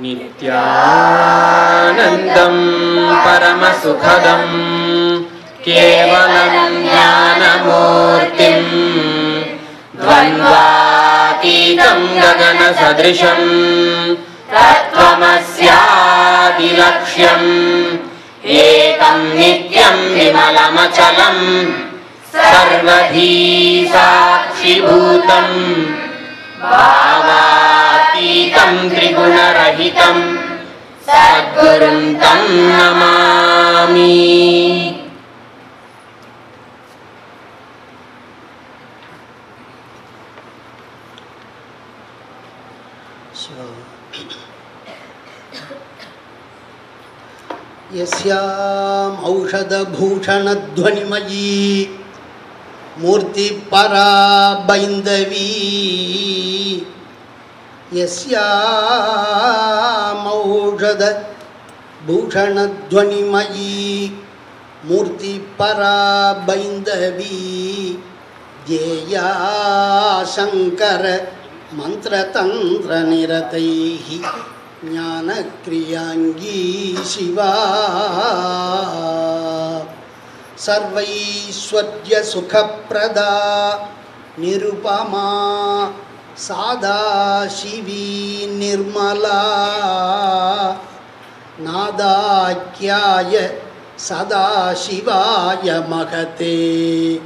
नित्यानन्दं परमसुखदं केवलं ज्ञानमूर्तिम् द्वन्द्वातीतं गगनसदृशम् तत्त्वमस्यादिलक्ष्यम् एकं नित्यं विमलमचलम् सर्वधी साक्षिभूतम् भावातीतं त्रिगुणरहितं। सद्गुरुं तं नमामि। यस्याम् औषधभूषणध्वनिमयी मूर्तिपरा बैन्दवी यस्यामौषधभूषणध्वनिमयी मूर्तिपरा बैन्दवी ध्येया शङ्कर मन्त्रतन्त्रनिरतैः ज्ञानक्रियाङ्गी शिवा। सर्वैश्वर्यसुखप्रदा निरुपमा சாதாசிவி நிர்மலா. நாதாக்கியாய சதாசிவாய மகதே.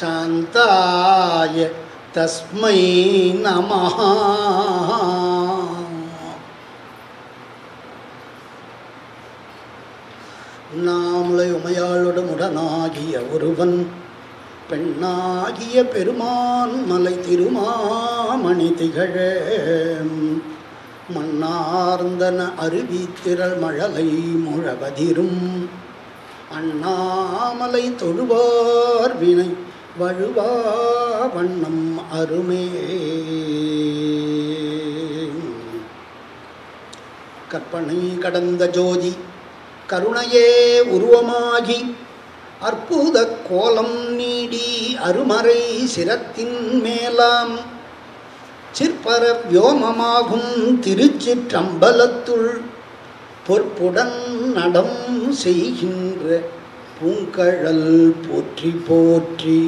சாந்தாய தஸ்மை நம நாமளை உமையாளுடன் உடனாகிய ஒருவன் பெண்ணாகிய பெருமான் மலை திருமாமணி திகழ. மண்ணார்ந்தன அருவி திரள் மழலை முழவதிரும். அண்ணாமலை தொழுவார் வினை வழுவா வண்ணம் அருமே. கற்பனை கடந்த ஜோதி கருணையே உருவமாகி அற்புத கோலம் நீடி அருமறை சிரத்தின் மேலாம். சிற்பர வியோமமாகும் திருச்சிற்றம்பலத்துள் பொற்புடன் நடம் செய்கின்ற பூங்கழல் போற்றி போற்றி.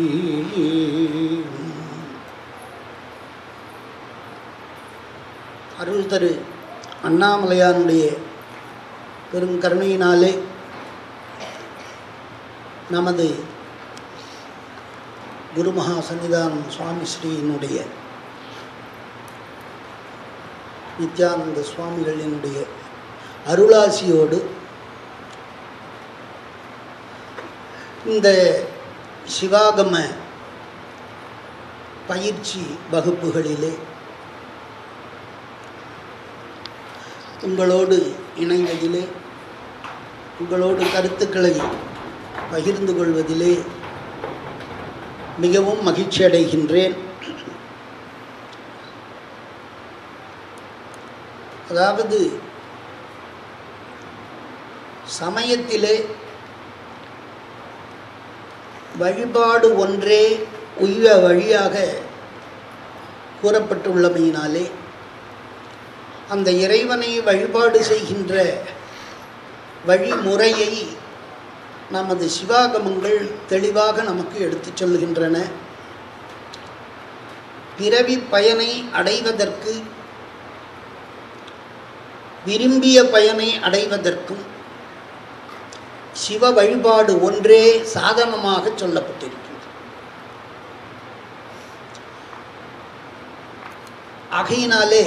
அருள் தரு அண்ணாமலையானுடைய பெருங்கருணையினாலே நமது குருமகா சன்னிதானம் சுவாமி ஸ்ரீயினுடைய நித்யானந்த சுவாமிகளினுடைய அருளாசியோடு இந்த சிவாகம பயிற்சி வகுப்புகளிலே உங்களோடு இணைந்ததிலே உங்களோடு கருத்துக்களை பகிர்ந்து கொள்வதிலே மிகவும் மகிழ்ச்சி அடைகின்றேன். அதாவது சமயத்திலே வழிபாடு ஒன்றே உய்வ வழியாக கூறப்பட்டுள்ளமையினாலே அந்த இறைவனை வழிபாடு செய்கின்ற வழிமுறையை நமது சிவாகமங்கள் தெளிவாக நமக்கு எடுத்துச் சொல்கின்றன பிறவி பயனை அடைவதற்கு விரும்பிய பயனை அடைவதற்கும் சிவ வழிபாடு ஒன்றே சாதனமாக சொல்லப்பட்டிருக்கின்றது ஆகையினாலே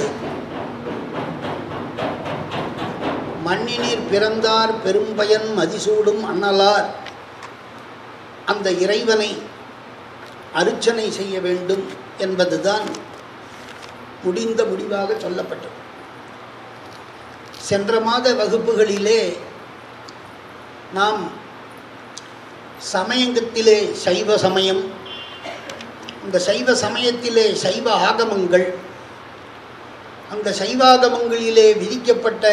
மண்ணினில் பிறந்தார் பெரும்பயன் மதிசூடும் அண்ணலார். அந்த இறைவனை அர்ச்சனை செய்ய வேண்டும் என்பதுதான் முடிந்த முடிவாக சொல்லப்பட்டது. சென்ற மாத வகுப்புகளிலே நாம் சமயங்கத்திலே சைவ சமயம் இந்த சைவ சமயத்திலே சைவ ஆகமங்கள் அந்த சைவாகமங்களிலே விதிக்கப்பட்ட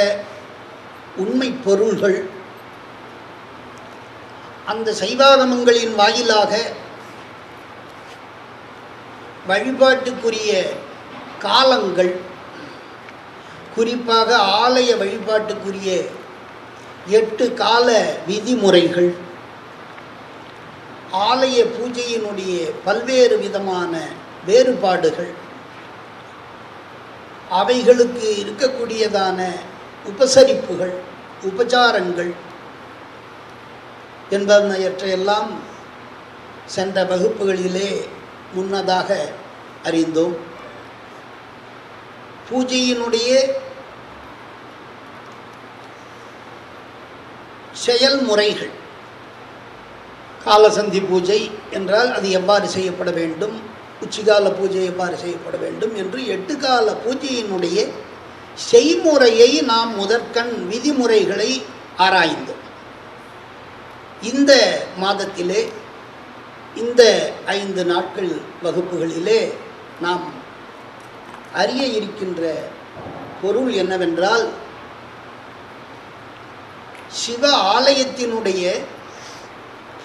உண்மை பொருள்கள். அந்த சைவாகமங்களின் வாயிலாக வழிபாட்டுக்குரிய காலங்கள் குறிப்பாக ஆலய வழிபாட்டுக்குரிய எட்டு கால விதிமுறைகள் ஆலய பூஜையினுடைய பல்வேறு விதமான வேறுபாடுகள் அவைகளுக்கு இருக்கக்கூடியதான உபசரிப்புகள் உபச்சாரங்கள் என்பனவற்றையெல்லாம் சென்ற வகுப்புகளிலே முன்னதாக அறிந்தோம். பூஜையினுடைய செயல்முறைகள் காலசந்தி பூஜை என்றால் அது எவ்வாறு செய்யப்பட வேண்டும் உச்சிகால பூஜை எவ்வாறு செய்யப்பட வேண்டும் என்று எட்டு கால பூஜையினுடைய செய்முறையை நாம் முதற்கண் விதிமுறைகளை ஆராய்ந்தோம். இந்த மாதத்திலே இந்த ஐந்து நாட்கள் வகுப்புகளிலே நாம் அறிய இருக்கின்ற பொருள் என்னவென்றால் சிவ ஆலயத்தினுடைய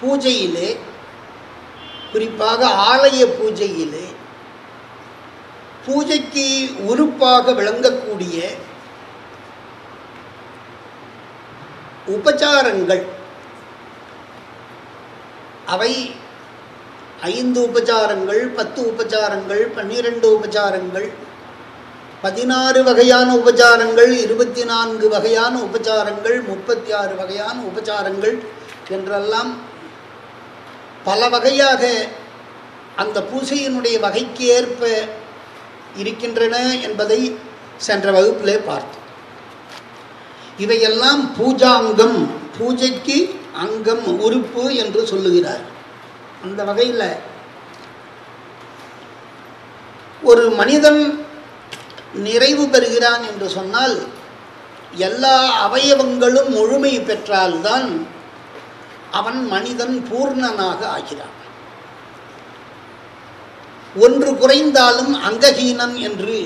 பூஜையிலே குறிப்பாக ஆலய பூஜையிலே பூஜைக்கு உறுப்பாக விளங்கக்கூடிய உபச்சாரங்கள். அவை ஐந்து உபச்சாரங்கள் பத்து உபச்சாரங்கள் பன்னிரண்டு உபச்சாரங்கள் பதினாறு வகையான உபச்சாரங்கள் இருபத்தி நான்கு வகையான உபச்சாரங்கள் முப்பத்தி ஆறு வகையான உபச்சாரங்கள் என்றெல்லாம் பல வகையாக அந்த பூசையினுடைய வகைக்கு ஏற்ப இருக்கின்றன என்பதை சென்ற வகுப்பிலே பார்த்தோம். இவையெல்லாம் பூஜாங்கம் பூஜைக்கு அங்கம் உறுப்பு என்று சொல்லுகிறார். அந்த வகையில் ஒரு மனிதன் நிறைவு பெறுகிறான் என்று சொன்னால் எல்லா அவயவங்களும் முழுமை பெற்றால்தான் அவன் மனிதன் பூர்ணனாக ஆகிறான். ஒன்று குறைந்தாலும் அங்கஹீனன் என்று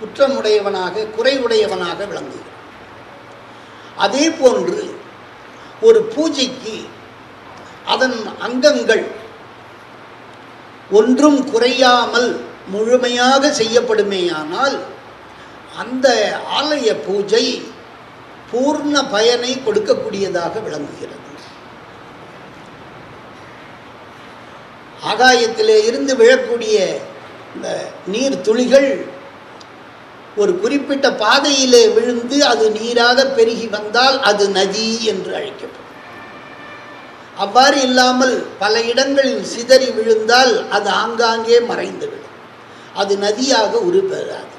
குற்றமுடையவனாக குறைவுடையவனாக விளங்குகிறான். அதே போன்று ஒரு பூஜைக்கு அதன் அங்கங்கள் ஒன்றும் குறையாமல் முழுமையாக செய்யப்படுமேயானால் அந்த ஆலய பூஜை பூர்ண பயனை கொடுக்கக்கூடியதாக விளங்குகிறது. ஆகாயத்திலே இருந்து விழக்கூடிய இந்த நீர் துளிகள் ஒரு குறிப்பிட்ட பாதையிலே விழுந்து அது நீராக பெருகி வந்தால் அது நதி என்று அழைக்கப்படும். அவ்வாறு இல்லாமல் பல இடங்களில் சிதறி விழுந்தால் அது ஆங்காங்கே மறைந்துவிடும். அது நதியாக உருப்பெறாது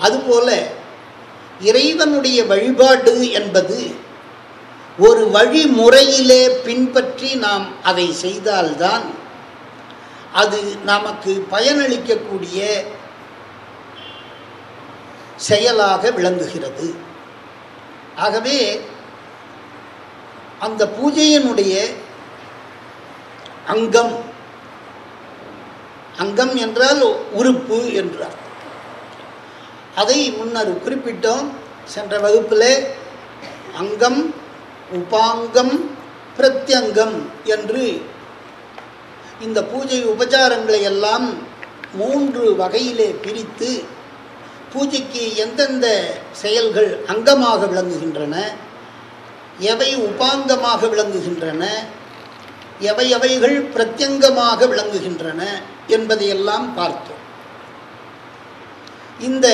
அதுபோல இறைவனுடைய வழிபாடு என்பது ஒரு வழிமுறையிலே பின்பற்றி நாம் அதை செய்தால்தான் அது நமக்கு பயனளிக்கக்கூடிய செயலாக விளங்குகிறது. ஆகவே அந்த பூஜையினுடைய அங்கம் அங்கம் என்றால் உறுப்பு என்றார் அதை முன்னர் குறிப்பிட்டோம். சென்ற வகுப்பில் அங்கம் உபாங்கம் பிரத்யங்கம் என்று இந்த பூஜை உபச்சாரங்களை எல்லாம் மூன்று வகையிலே பிரித்து பூஜைக்கு எந்தெந்த செயல்கள் அங்கமாக விளங்குகின்றன எவை உபாங்கமாக விளங்குகின்றன எவை எவைகள் பிரத்யங்கமாக விளங்குகின்றன என்பதையெல்லாம் பார்த்தோம். இந்த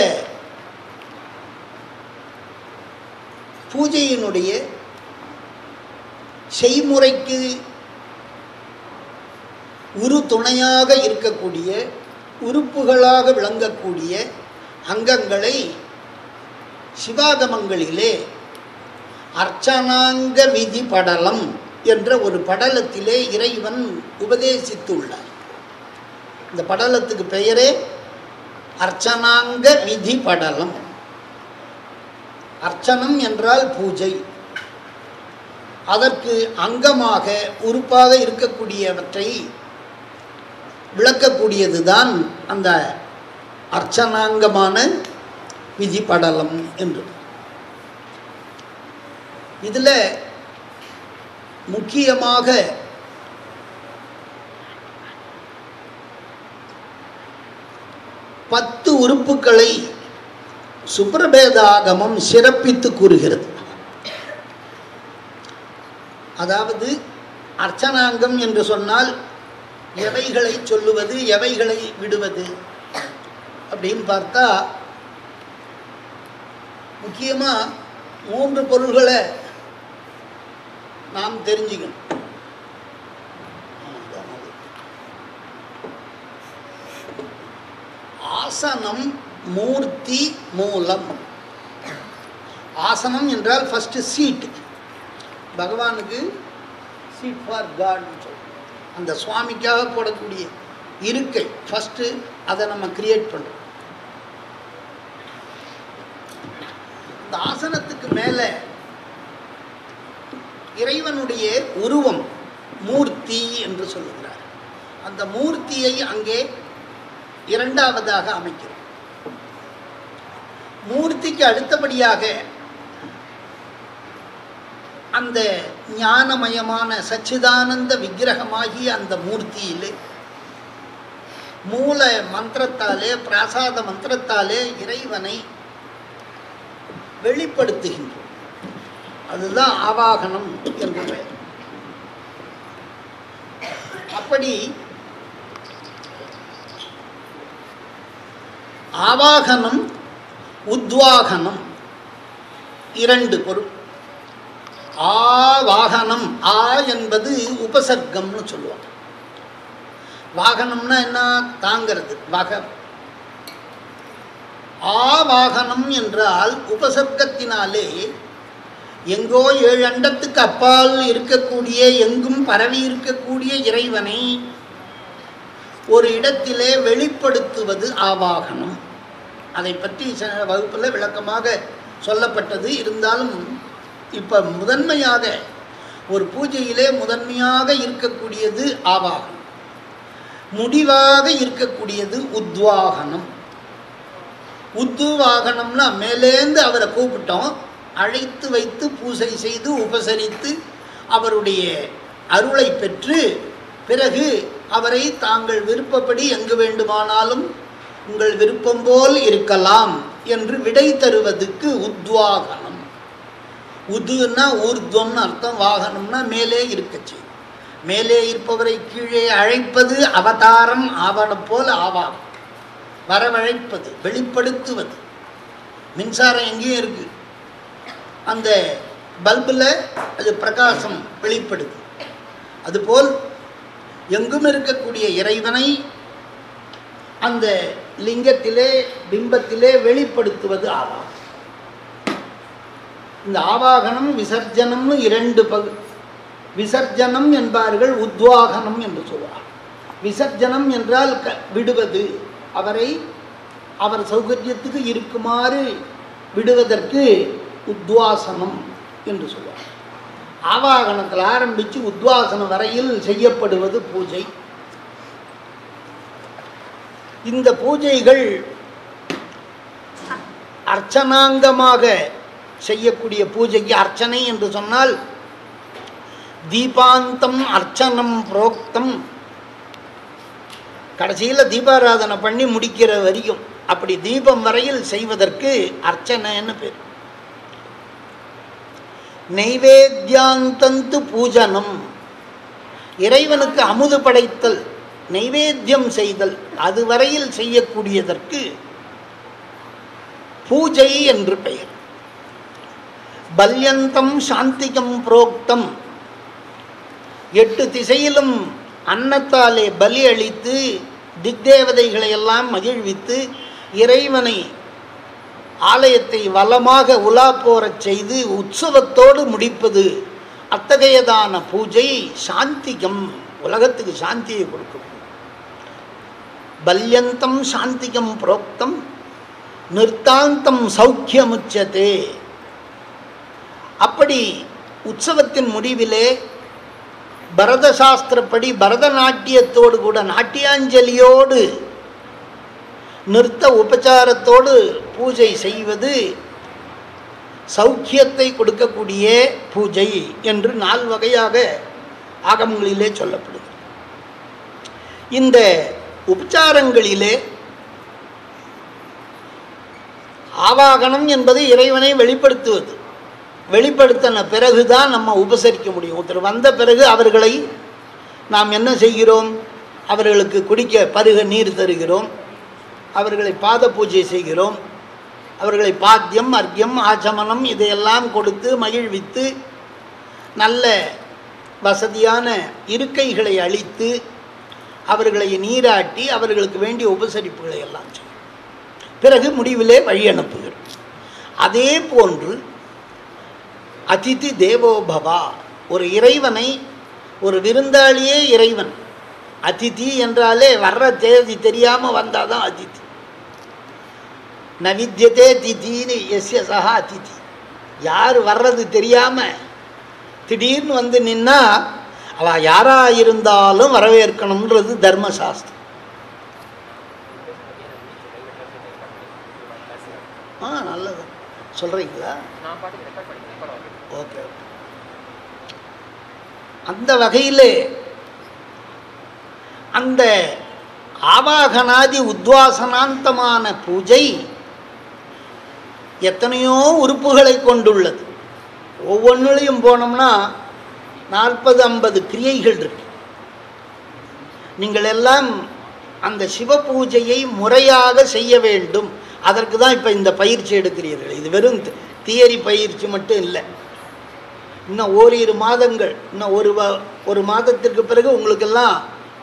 பூஜையினுடைய செய்முறைக்கு உரு துணையாக இருக்கக்கூடிய உறுப்புகளாக விளங்கக்கூடிய அங்கங்களை சிவாகமங்களிலே அர்ச்சனாங்க விதி படலம் என்ற ஒரு படலத்திலே இறைவன் உபதேசித்துள்ளார். இந்த படலத்துக்கு பெயரே அர்ச்சனாங்க விதி படலம். அர்ச்சனம் என்றால் பூஜை. அதற்கு அங்கமாக உறுப்பாக இருக்கக்கூடியவற்றை விளக்கக்கூடியதுதான் அந்த அர்ச்சனாங்கமான விதிப்படலம் என்று. இதில் முக்கியமாக பத்து உறுப்புகளை சுப்பிரபேதாகமம் சிறப்பித்து கூறுகிறது. அதாவது அர்ச்சனாங்கம் என்று சொன்னால் எவைகளை சொல்லுவது எவைகளை விடுவது? அப்படின்னு பார்த்தா முக்கியமாக மூன்று பொருள்களை நாம் தெரிஞ்சுக்கணும். ஆசனம் மூர்த்தி மூலம். ஆசனம் என்றால் ஃபஸ்ட்டு சீட் பகவானுக்கு சீட் ஃபார் காட் அந்த சுவாமிக்காக போடக்கூடிய இருக்கை ஃபஸ்ட்டு அதை நம்ம கிரியேட் பண்ணுறோம் இந்த ஆசனத்துக்கு மேலே இறைவனுடைய உருவம் மூர்த்தி என்று சொல்லுகிறார். அந்த மூர்த்தியை அங்கே இரண்டாவதாக அமைக்கிறோம். மூர்த்திக்கு அடுத்தபடியாக அந்த ஞானமயமான சச்சிதானந்த விக்கிரகமாகிய அந்த மூர்த்தியிலே மூல மந்திரத்தாலே பிராசாத மந்திரத்தாலே இறைவனை வெளிப்படுத்துகின்றோம். அதுதான் ஆவாகனம் என்ற பெயர். அப்படி ஆவாகனம் உத்வாகனம் இரண்டு பொருள். ஆ வாகனம் ஆ என்பது உபசர்க்கம்னு சொல்லுவாங்க. வாகனம்னா என்ன? தாங்கிறது. வாகனம் என்றால் உபசர்க்கத்தினாலே எங்கோ ஏழு அண்டத்துக்கு அப்பால் இருக்கக்கூடிய எங்கும் பரவி இருக்கக்கூடிய இறைவனை ஒரு இடத்திலே வெளிப்படுத்துவது ஆவாகனம் அதை பற்றி சில வகுப்பில் விளக்கமாக சொல்லப்பட்டது. இருந்தாலும் இப்போ முதன்மையாக ஒரு பூஜையிலே முதன்மையாக இருக்கக்கூடியது ஆவாகனம். முடிவாக இருக்கக்கூடியது உத்வாகனம். உத்வாகனம்னா மேலேந்து அவரை கூப்பிட்டோம். அழைத்து வைத்து பூசை செய்து உபசரித்து அவருடைய அருளை பெற்று பிறகு அவரை தாங்கள் விருப்பப்படி எங்கு வேண்டுமானாலும் உங்கள் விருப்பம் போல் இருக்கலாம் என்று விடை தருவதற்கு உத்வாகனம். உதுன்னா ஊர்துவம்னு அர்த்தம் வாகனம்னா மேலே இருக்க செய்யும். மேலே இருப்பவரை கீழே அழைப்பது அவதாரம் ஆவணம் போல் ஆவாம் வரவழைப்பது வெளிப்படுத்துவது. மின்சாரம் எங்கேயும் இருக்கு. அந்த பல்பில் அது பிரகாசம் வெளிப்படுது. அதுபோல் எங்கும் இருக்கக்கூடிய இறைவனை அந்த லிங்கத்திலே பிம்பத்திலே வெளிப்படுத்துவது ஆவாம் இந்த ஆவாகனம் விசர்ஜனம்னு இரண்டு பகு விசர்ஜனம் என்பார்கள் உத்வாகனம் என்று சொல்வார். விசர்ஜனம் என்றால் க விடுவது. அவரை அவர் சௌகரியத்துக்கு இருக்குமாறு விடுவதற்கு உத்வாசனம் என்று சொல்வார். ஆவாகனத்தில் ஆரம்பித்து உத்வாசனம் வரையில் செய்யப்படுவது பூஜை. இந்த பூஜைகள் அர்ச்சனாங்கமாக செய்யக்கூடிய பூஜைக்கு அர்ச்சனை என்று சொன்னால் தீபாந்தம் அர்ச்சனம் புரோக்தம். கடைசியில் தீபாராதனை பண்ணி முடிக்கிற வரைக்கும் அப்படி தீபம் வரையில் செய்வதற்கு அர்ச்சனைன்னு பேர். நெய்வேத்தியாந்தந்து பூஜனம். இறைவனுக்கு அமுது படைத்தல் நைவேத்தியம் செய்தல் அதுவரையில் செய்யக்கூடியதற்கு பூஜை என்று பெயர். பல்யந்தம் சாந்திகம் புரோக்தம். எட்டு திசையிலும் அன்னத்தாலே பலி அளித்து திக்தேவதைகளை எல்லாம் மகிழ்வித்து இறைவனை ஆலயத்தை வளமாக உலா போரச் செய்து உற்சவத்தோடு முடிப்பது அத்தகையதான பூஜை சாந்திகம் உலகத்துக்கு சாந்தியை கொடுக்கும். பல்யந்தம் சாந்திகம் புரோக்தம் நிர்த்தாந்தம் சௌக்கியமுச்சதே. அப்படி உற்சவத்தின் முடிவிலே பரத சாஸ்திரப்படி பரதநாட்டியத்தோடு கூட நாட்டியாஞ்சலியோடு நிறுத்த உபச்சாரத்தோடு பூஜை செய்வது சௌக்கியத்தை கொடுக்கக்கூடிய பூஜை என்று நால் வகையாக ஆகமங்களிலே சொல்லப்படுகிறது. இந்த உபச்சாரங்களிலே ஆவாகனம் என்பது இறைவனை வெளிப்படுத்துவது. வெளிப்படுத்தின பிறகுதான் நம்ம உபசரிக்க முடியும். ஒருத்தர் வந்த பிறகு அவர்களை நாம் என்ன செய்கிறோம்? அவர்களுக்கு குடிக்க பருக நீர் தருகிறோம். அவர்களை பாத பூஜை செய்கிறோம். அவர்களை பாத்தியம் அர்க்கியம் ஆச்சமனம் இதையெல்லாம் கொடுத்து மகிழ்வித்து நல்ல வசதியான இருக்கைகளை அளித்து அவர்களை நீராட்டி அவர்களுக்கு வேண்டிய உபசரிப்புகளை எல்லாம் செய்யும். பிறகு முடிவிலே வழி அனுப்புகிறோம். அதே போன்று அதிதி தேவோபவா ஒரு இறைவனை ஒரு விருந்தாளியே இறைவன். அதிதி என்றாலே வர்ற தேதி தெரியாமல் வந்தால் தான் அதிதி நவித்தியதே திதின்னு எஸ்ய சகா அதிதி. யார் வர்றது தெரியாமல் திடீர்னு வந்து நின்னா அவ யாராக இருந்தாலும் வரவேற்கணுன்றது தர்மசாஸ்திரம். ஆ நல்லது. சொல்கிறீங்களா நான் ஓகே அந்த வகையிலே அந்த ஆவாகனாதி உத்வாசனாந்தமான பூஜை எத்தனையோ உறுப்புகளை கொண்டுள்ளது. ஒவ்வொன்றுலையும் போனோம்னா நாற்பது ஐம்பது கிரியைகள் இருக்கு. நீங்கள் எல்லாம் அந்த சிவ பூஜையை முறையாக செய்ய வேண்டும். அதற்கு தான் இப்போ இந்த பயிற்சி எடுக்கிறீர்கள். இது வெறும் தியரி பயிற்சி மட்டும் இல்லை. இன்னும் ஓரிரு மாதங்கள் இன்னும் ஒரு ஒரு மாதத்திற்கு பிறகு உங்களுக்கெல்லாம்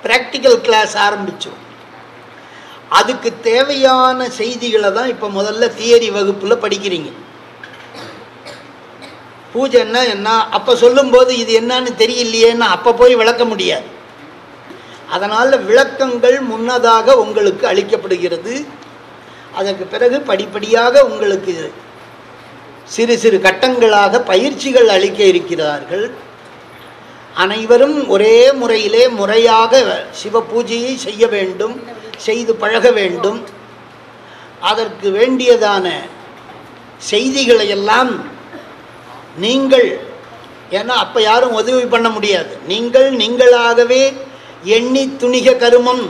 ப்ராக்டிக்கல் கிளாஸ் ஆரம்பிச்சோம் அதுக்கு தேவையான செய்திகளை தான் இப்போ முதல்ல தியரி வகுப்பில் படிக்கிறீங்க. பூஜைன்னா என்ன என்ன அப்போ சொல்லும்போது இது என்னன்னு தெரியலையேன்னு அப்போ போய் விளக்க முடியாது. அதனால் விளக்கங்கள் முன்னதாக உங்களுக்கு அளிக்கப்படுகிறது. அதற்கு பிறகு படிப்படியாக உங்களுக்கு சிறு சிறு கட்டங்களாக பயிற்சிகள் அளிக்க இருக்கிறார்கள். அனைவரும் ஒரே முறையிலே முறையாக சிவ பூஜையை செய்ய வேண்டும் செய்து பழக வேண்டும். அதற்கு வேண்டியதான செய்திகளை எல்லாம் நீங்கள் ஏன்னா அப்போ யாரும் உதவி பண்ண முடியாது. நீங்கள் நீங்களாகவே எண்ணி துணிக கருமம்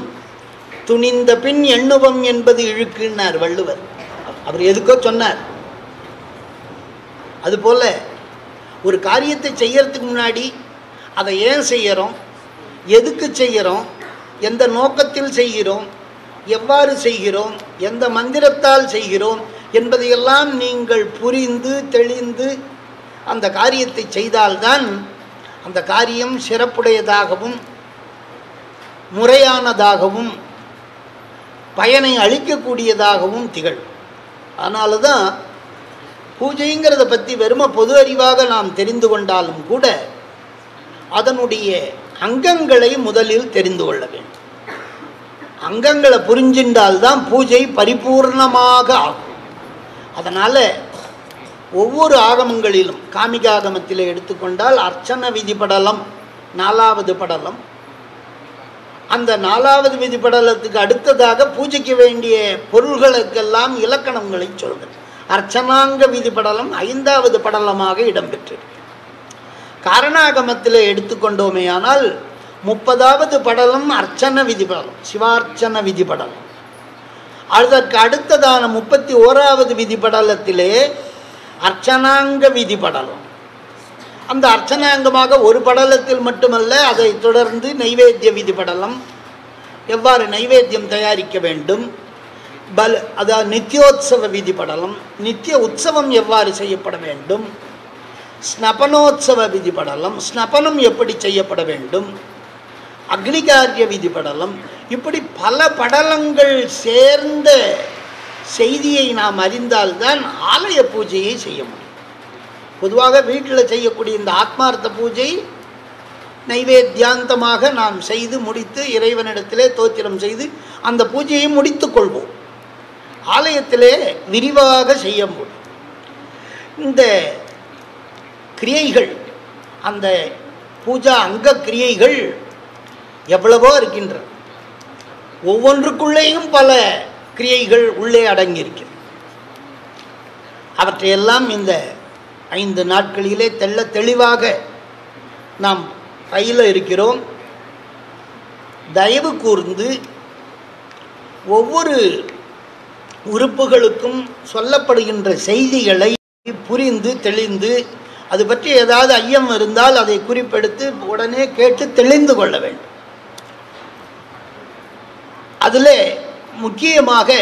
துணிந்த பின் எண்ணுவம் என்பது இழுக்குன்னார் வள்ளுவர். அவர் எதுக்கோ சொன்னார். அதுபோல் ஒரு காரியத்தை செய்கிறதுக்கு முன்னாடி அதை ஏன் செய்கிறோம் எதுக்கு செய்கிறோம் எந்த நோக்கத்தில் செய்கிறோம்? எவ்வாறு செய்கிறோம்? எந்த மந்திரத்தால் செய்கிறோம்? என்பதையெல்லாம் நீங்கள் புரிந்து தெளிந்து அந்த காரியத்தை செய்தால்தான் அந்த காரியம் சிறப்புடையதாகவும் முறையானதாகவும் பயனை அளிக்கக்கூடியதாகவும் திகழும். அதனால தான் பூஜைங்கிறத பற்றி வெறும பொது அறிவாக நாம் தெரிந்து கொண்டாலும் கூட அதனுடைய அங்கங்களை முதலில் தெரிந்து கொள்ள வேண்டும். அங்கங்களை புரிஞ்சின்றால்தான் பூஜை பரிபூர்ணமாக ஆகும். அதனால் ஒவ்வொரு ஆகமங்களிலும் காமிகாகமத்தில் எடுத்துக்கொண்டால் அர்ச்சன விதி படலம் நாலாவது படலம். அந்த நாலாவது விதி படலத்துக்கு அடுத்ததாக பூஜைக்க வேண்டிய பொருள்களுக்கெல்லாம் இலக்கணங்களை சொல்கிறது. அர்ச்சனாங்க விதி படலம் ஐந்தாவது படலமாக இடம்பெற்றிருக்கு காரணாகமத்தில் எடுத்துக்கொண்டோமேயானால் முப்பதாவது படலம் அர்ச்சன விதி படலம் சிவார்ச்சன விதி படலம் அதற்கு அடுத்ததான முப்பத்தி ஓராவது விதி படலத்திலே அர்ச்சனாங்க விதி படலம் அந்த அர்ச்சனாங்கமாக ஒரு படலத்தில் மட்டுமல்ல அதை தொடர்ந்து நைவேத்திய விதி படலம் எவ்வாறு நைவேத்தியம் தயாரிக்க வேண்டும்? பல அதாவது நித்தியோத்சவ விதி படலம் நித்திய உற்சவம் எவ்வாறு செய்யப்பட வேண்டும்? ஸ்னபனோத்சவ விதி படலம் ஸ்னபனம் எப்படி செய்யப்பட வேண்டும்? அக்னிகாரிய விதி படலம் இப்படி பல படலங்கள் சேர்ந்த செய்தியை நாம் அறிந்தால்தான் ஆலய பூஜையை செய்ய முடியும். பொதுவாக வீட்டில் செய்யக்கூடிய இந்த ஆத்மார்த்த பூஜை நைவேத்தியாந்தமாக நாம் செய்து முடித்து இறைவனிடத்திலே தோத்திரம் செய்து அந்த பூஜையை முடித்து கொள்வோம். ஆலயத்திலே விரிவாக செய்ய முடியும். இந்த கிரியைகள் அந்த பூஜா அங்க கிரியைகள் எவ்வளவோ இருக்கின்றன ஒவ்வொன்றுக்குள்ளேயும் பல கிரியைகள் உள்ளே அடங்கியிருக்கு அவற்றையெல்லாம் இந்த ஐந்து நாட்களிலே தெள்ள தெளிவாக நாம் கையில் இருக்கிறோம். தயவு கூர்ந்து ஒவ்வொரு உறுப்புகளுக்கும் சொல்லப்படுகின்ற செய்திகளை புரிந்து தெளிந்து அது பற்றி ஏதாவது ஐயம் இருந்தால் அதை குறிப்பெடுத்து உடனே கேட்டு தெளிந்து கொள்ள வேண்டும். அதில் முக்கியமாக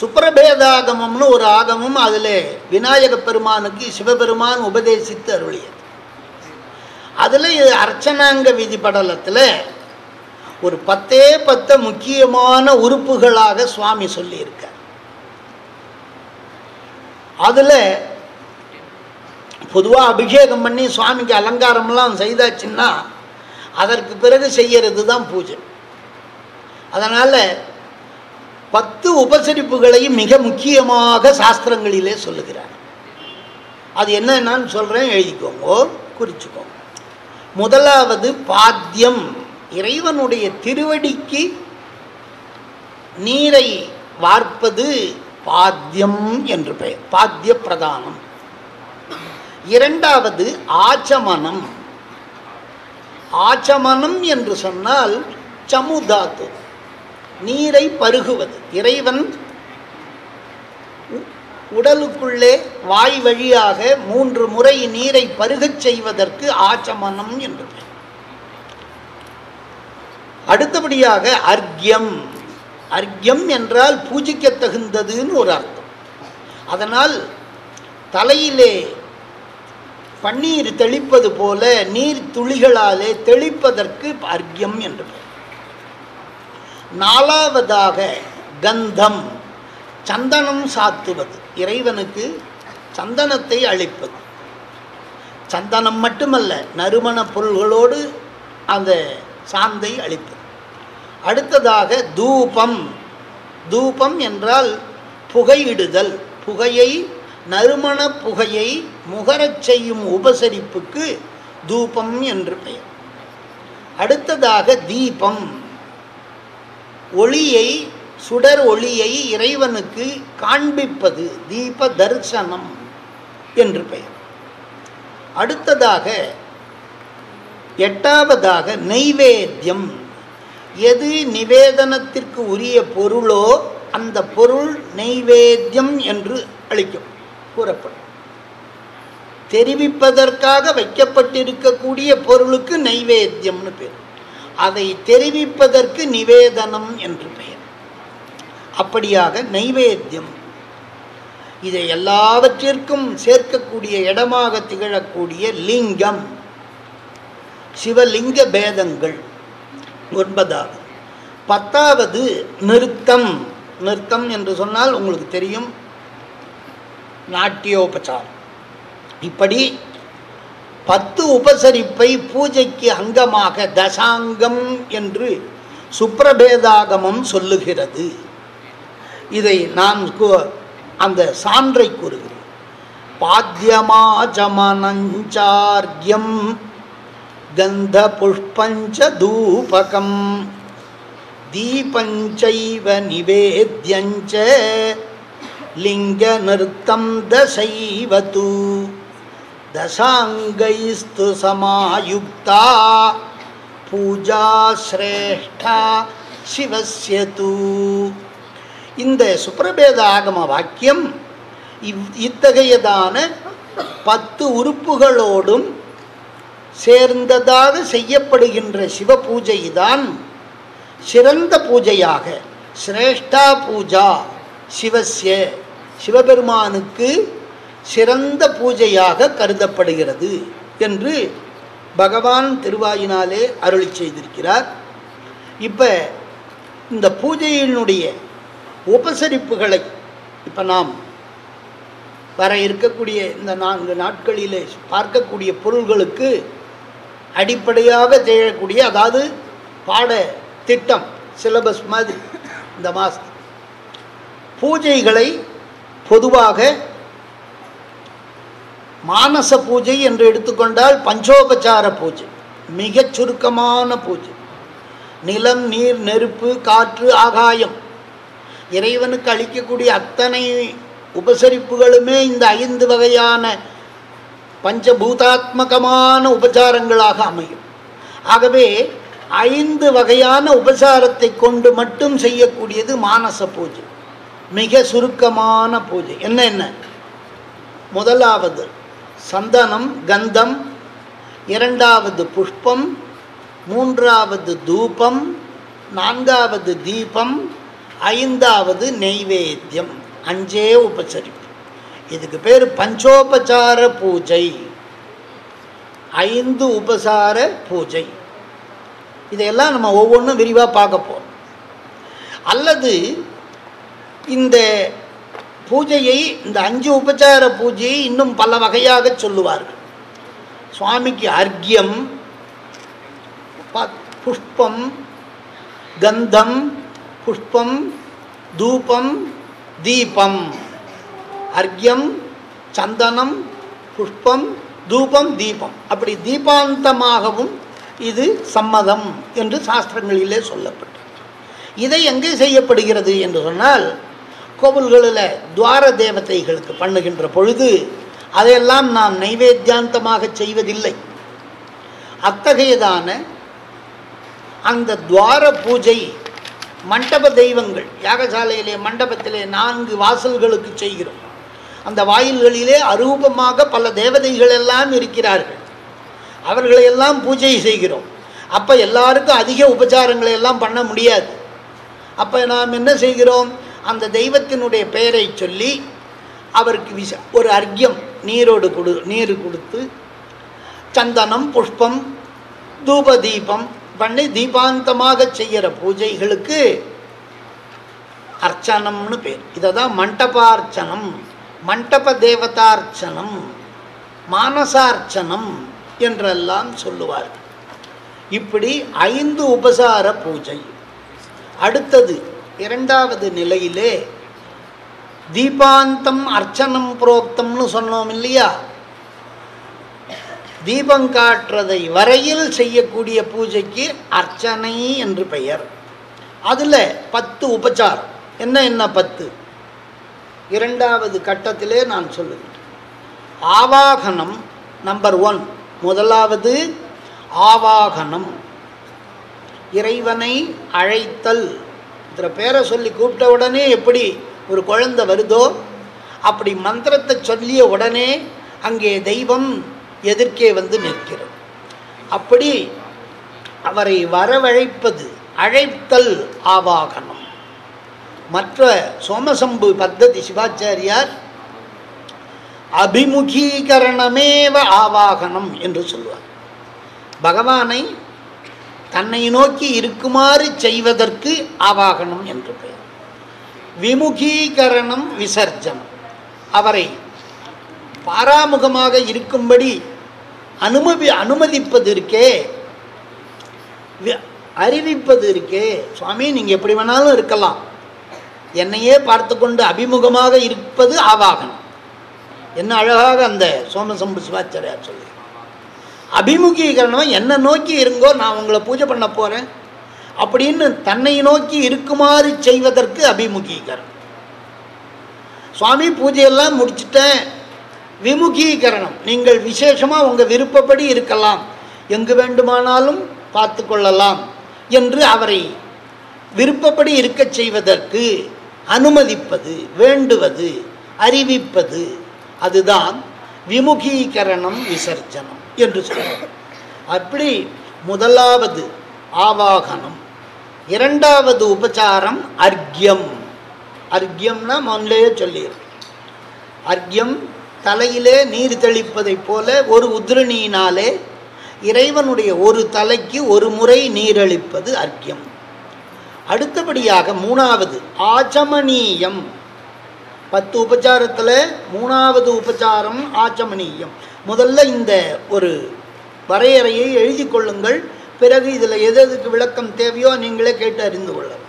சுப்பிரபேதாகமம்னு ஒரு ஆகமும் அதில் விநாயக பெருமானுக்கு சிவபெருமான் உபதேசித்து அருளியது. அதில் இது அர்ச்சனாங்க விதிப்படலத்தில் ஒரு பத்தே பத்த முக்கியமான உறுப்புகளாக சுவாமி சொல்லியிருக்க அதில் பொதுவாக அபிஷேகம் பண்ணி சுவாமிக்கு அலங்காரம்லாம் செய்தாச்சுன்னா அதற்கு பிறகு செய்யறது தான் பூஜை. அதனால் பத்து உபசரிப்புகளையும் மிக முக்கியமாக சாஸ்திரங்களிலே சொல்லுகிறார். அது என்னன்னு சொல்கிறேன் எழுதிக்கோங்க குறிச்சுக்கோங்க. முதலாவது பாத்தியம். இறைவனுடைய திருவடிக்கு நீரை வார்ப்பது பாத்தியம் என்று பெயர். பாத்திய பிரதானம். இரண்டாவது ஆச்சமனம். ஆச்சமனம் என்று சொன்னால் சமுதாத்து. நீரை பருகுவது. இறைவன் உ- உடலுக்குள்ளே வாய் வழியாக மூன்று முறை நீரை பருகச் செய்வதற்கு ஆச்சமனம் என்று பெயர். அடுத்தபடியாக அர்க்யம். அர்க்யம் என்றால் பூஜிக்க தகுந்ததுன்னு ஒரு அர்த்தம். அதனால் தலையிலே பன்னீர் தெளிப்பது போல நீர் துளிகளாலே தெளிப்பதற்கு அர்க்யம் என்று பெயர். நாலாவதாக கந்தம். சந்தனம் சாத்துவது. இறைவனுக்கு சந்தனத்தை அளிப்பது. சந்தனம் மட்டுமல்ல நறுமண பொருள்களோடு அந்த சாந்தை அளிப்பது. அடுத்ததாக தூபம். தூபம் என்றால் புகையிடுதல். புகையை நறுமண புகையை முகரச் செய்யும் உபசரிப்புக்கு தூபம் என்று பெயர். அடுத்ததாக தீபம். ஒளியை சுடர் ஒளியை இறைவனுக்கு காண்பிப்பது. தீப தரிசனம் என்று பெயர். அடுத்ததாக எட்டாவதாக நெய்வேத்தியம் எது நிவேதனத்திற்கு உரிய பொருளோ அந்த பொருள் நெய்வேத்தியம் என்று அளிக்கும் கூறப்படும். தெரிவிப்பதற்காக வைக்கப்பட்டிருக்கக்கூடிய பொருளுக்கு நைவேத்தியம்னு பேர். அதை தெரிவிப்பதற்கு நிவேதனம் என்று பெயர். அப்படியாக நைவேத்தியம் இதை எல்லாவற்றிற்கும் சேர்க்கக்கூடிய இடமாக திகழக்கூடிய லிங்கம். சிவலிங்க பேதங்கள். ஒன்பதாவது. பத்தாவது நிறுத்தம் நிறுத்தம் என்று சொன்னால் உங்களுக்கு தெரியும். நாட்டியோபச்சாரம். இப்படி பத்து உபசரிப்பை பூஜைக்கு அங்கமாக தசாங்கம் என்று சுப்ரபேதாகமம் சொல்லுகிறது. இதை நான் அந்த சான்றை கூறுகிறேன். பாத்தியமாச்சமனஞ்சார்யம் கந்த புஷ்பஞ்ச தூபகம் தீபஞ்சைவ நிவேத்யஞ்ச லிங்க நிறுத்தம் தசைவது தசாங்கைஸ்து சமாயுக்தா பூஜா சிரேஷ்டா சிவஸ்ய தூ இந்த சுப்ரபேத ஆகம வாக்கியம் இவ் இத்தகையதான பத்து உறுப்புகளோடும் சேர்ந்ததாக செய்யப்படுகின்ற சிவ பூஜை தான் சிறந்த பூஜையாக. சிரேஷ்டா பூஜா சிவசிய சிவபெருமானுக்கு சிறந்த பூஜையாக கருதப்படுகிறது என்று பகவான் திருவாயினாலே அருளி செய்திருக்கிறார். இப்போ இந்த பூஜையினுடைய உபசரிப்புகளை இப்போ நாம் வர இருக்கக்கூடிய இந்த நான்கு நாட்களிலே பார்க்கக்கூடிய பொருள்களுக்கு அடிப்படையாக செய்யக்கூடிய அதாவது பாட திட்டம் சிலபஸ் மாதிரி இந்த மாதம் பூஜைகளை பொதுவாக மானச பூஜை என்று எடுத்துக்கொண்டால் பஞ்சோபச்சார பூஜை. மிகச் சுருக்கமான பூஜை. நிலம் நீர் நெருப்பு காற்று ஆகாயம். இறைவனுக்கு அளிக்கக்கூடிய அத்தனை உபசரிப்புகளுமே இந்த ஐந்து வகையான பஞ்சபூதாத்மகமான உபசாரங்களாக அமையும். ஆகவே ஐந்து வகையான உபசாரத்தை கொண்டு மட்டும் செய்யக்கூடியது மானச பூஜை. மிக சுருக்கமான பூஜை. என்ன என்ன? முதலாவது சந்தனம் கந்தம் இரண்டாவது புஷ்பம் மூன்றாவது தூபம் நான்காவது தீபம் ஐந்தாவது நெய்வேத்தியம். அஞ்சே உபசரிப்பு. இதுக்கு பேர் பஞ்சோபசார பூஜை. ஐந்து உபசார பூஜை. இதையெல்லாம் நம்ம ஒவ்வொன்றும் விரிவாக பார்க்க போகிறோம் அல்லது இந்த பூஜையை இந்த அஞ்சு உபச்சார பூஜையை இன்னும் பல வகையாக சொல்லுவார்கள். சுவாமிக்கு அர்க்கியம் புஷ்பம் கந்தம் புஷ்பம் தூபம் தீபம். அர்க்கியம் சந்தனம் புஷ்பம் தூபம் தீபம். அப்படி தீபாந்தமாகவும் இது சம்மதம் என்று சாஸ்திரங்களிலே சொல்லப்பட்டது இதை எங்கே செய்யப்படுகிறது என்று சொன்னால் கோவில்களில் துவார தேவதைகளுக்கு பண்ணுகின்ற பொழுது அதையெல்லாம் நாம் நைவேத்தியாந்தமாக செய்வதில்லை. அத்தகையதான அந்த துவார பூஜை மண்டப தெய்வங்கள் யாகசாலையிலே மண்டபத்திலே நான்கு வாசல்களுக்கு செய்கிறோம். அந்த வாயில்களிலே அரூபமாக பல தேவதைகள் எல்லாம் இருக்கிறார்கள். அவர்களை எல்லாம் பூஜை செய்கிறோம். அப்போ எல்லாருக்கும் அதிக உபச்சாரங்களை எல்லாம் பண்ண முடியாது. அப்போ நாம் என்ன செய்கிறோம்? அந்த தெய்வத்தினுடைய பெயரை சொல்லி அவருக்கு விஷ ஒரு அர்க்கியம் நீரோடு கொடு நீர் கொடுத்து சந்தனம் புஷ்பம் தூப தீபம் பண்ணி தீபாந்தமாக செய்கிற பூஜைகளுக்கு அர்ச்சனம்னு பேர். இதை தான் மண்டபார்ச்சனம். மண்டப தேவதார்ச்சனம் மானசார்ச்சனம் என்றெல்லாம் சொல்லுவார்கள். இப்படி ஐந்து உபசார பூஜை. அடுத்தது இரண்டாவது நிலையிலே தீபாந்தம் அர்ச்சனம் புரோக்தம்னு சொன்னோம் இல்லையா? தீபம் காட்டுறதை வரையில் செய்யக்கூடிய பூஜைக்கு அர்ச்சனை என்று பெயர். அதில் பத்து உபச்சாரம். என்ன என்ன பத்து? இரண்டாவது கட்டத்திலே நான் சொல்லுகிறேன். ஆவாகனம் நம்பர் ஒன். முதலாவது ஆவாகனம். இறைவனை அழைத்தல். இதில் பேரை சொல்லி கூப்பிட்ட உடனே எப்படி ஒரு குழந்தை வருதோ அப்படி மந்திரத்தை சொல்லிய உடனே அங்கே தெய்வம் எதிர்க்கே வந்து நிற்கிறது. அப்படி அவரை வரவழைப்பது அழைத்தல் ஆவாகனம். மற்ற சோமசம்பு பத்ததி சிவாச்சாரியார் அபிமுகீகரணமேவ ஆவாகனம் என்று சொல்வார். பகவானை தன்னை நோக்கி இருக்குமாறு செய்வதற்கு ஆவாகனம் என்று பெயர். விமுகீகரணம் விசர்ஜனம். அவரை பாராமுகமாக இருக்கும்படி அனுமதி அனுமதிப்பது இருக்கே வி- அறிவிப்பது இருக்கே சுவாமி நீங்கள் எப்படி வேணாலும் இருக்கலாம். என்னையே பார்த்து கொண்டு அபிமுகமாக இருப்பது ஆவாகனம். என்ன அழகாக அந்த சோமசம்பு சிவாச்சாரியார் சொல்லி அபிமுகீகரணம் என்னை நோக்கி இருங்கோ நான் உங்களை பூஜை பண்ண போகிறேன் அப்படின்னு தன்னை நோக்கி இருக்குமாறு செய்வதற்கு அபிமுகீகரணம். சுவாமி பூஜையெல்லாம் முடிச்சிட்டேன். விமுகீகரணம். நீங்கள் விசேஷமாக உங்கள் விருப்பப்படி இருக்கலாம். எங்கு வேண்டுமானாலும் பார்த்து கொள்ளலாம் என்று அவரை விருப்பப்படி இருக்கச் செய்வதற்கு அனுமதிப்பது வேண்டுவது அறிவிப்பது அதுதான் விமுகீகரணம் விசர்ஜனம் என்று சொல்கிறோம் அப்படி முதலாவது ஆவாகனம் இரண்டாவது உபச்சாரம் அர்க்யம். அர்க்யம்னா முதலே சொல்லியிருக்கு. அர்க்யம் தலையிலே நீர் தெளிப்பதைப் போல ஒரு உதிரணியினாலே இறைவனுடைய ஒரு தலைக்கு ஒரு முறை நீரழிப்பது அர்க்யம். அடுத்தபடியாக மூணாவது ஆச்சமணீயம். பத்து உபச்சாரத்தில் மூணாவது உபச்சாரம் ஆச்சமணீயம். முதல்ல இந்த ஒரு வரையறையை எழுதி கொள்ளுங்கள். பிறகு இதில் எது எதுக்கு விளக்கம் தேவையோ நீங்களே கேட்டு அறிந்து கொள்ளலாம்.